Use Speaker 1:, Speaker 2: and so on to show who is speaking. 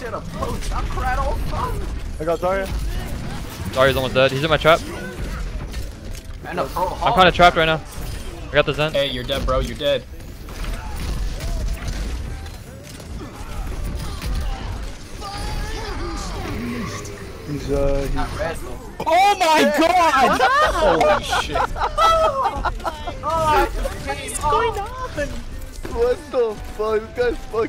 Speaker 1: shit approach. I cried all fun.
Speaker 2: I got Zarya.
Speaker 3: Zarya's almost dead. He's in my trap.
Speaker 1: And a pro
Speaker 3: I'm kind of trapped right now. I got the Zen.
Speaker 4: Hey, you're dead, bro. You're dead.
Speaker 2: He's uh. He's...
Speaker 4: Oh my god! Holy shit.
Speaker 1: Oh, what is going on?
Speaker 2: What the fuck? This guy's fucking.